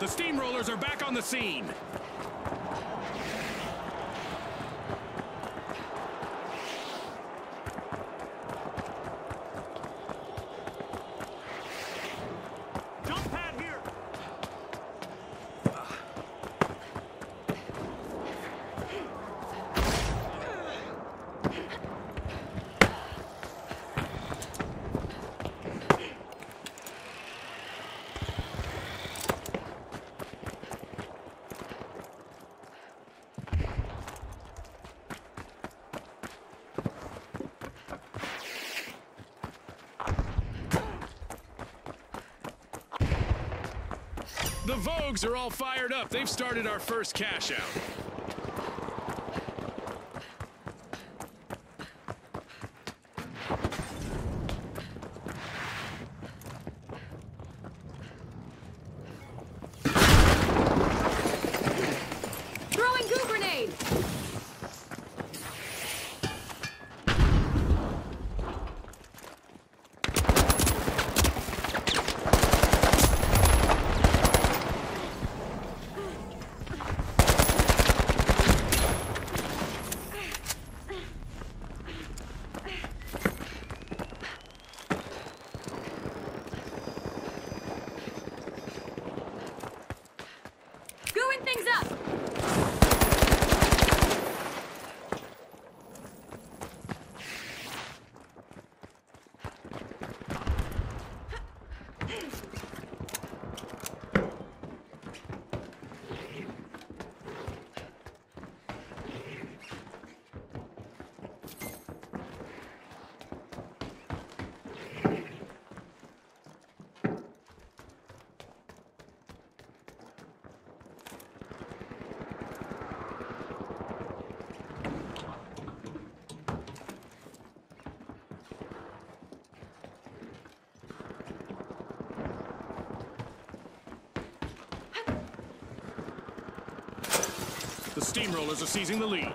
The Steamrollers are back on the scene. The Vogues are all fired up. They've started our first cash out. Things up! The Steamrollers are seizing the lead.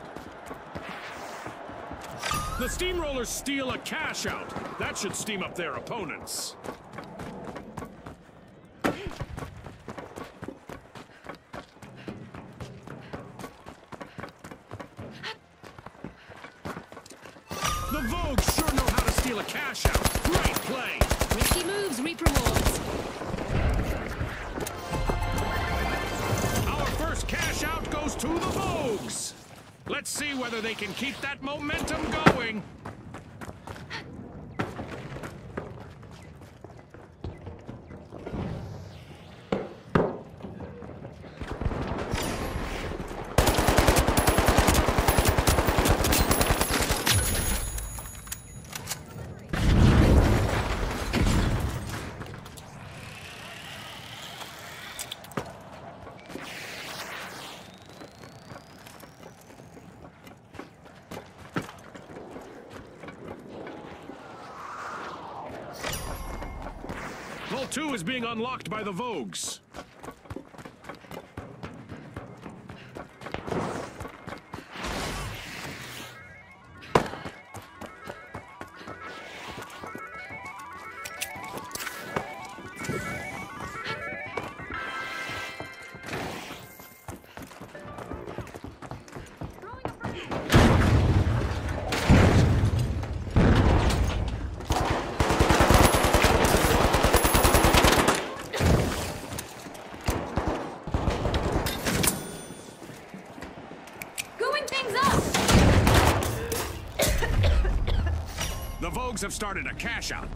The Steamrollers steal a cash out. That should steam up their opponents. The Vogues sure know how to steal a cash out. Great play. Risky moves reap rewards. Let's see whether they can keep that momentum going. Vault 2 is being unlocked by the Vogues. Vogues have started a cash out.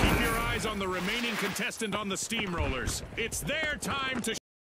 Keep your eyes on the remaining contestant on the Steamrollers. It's their time to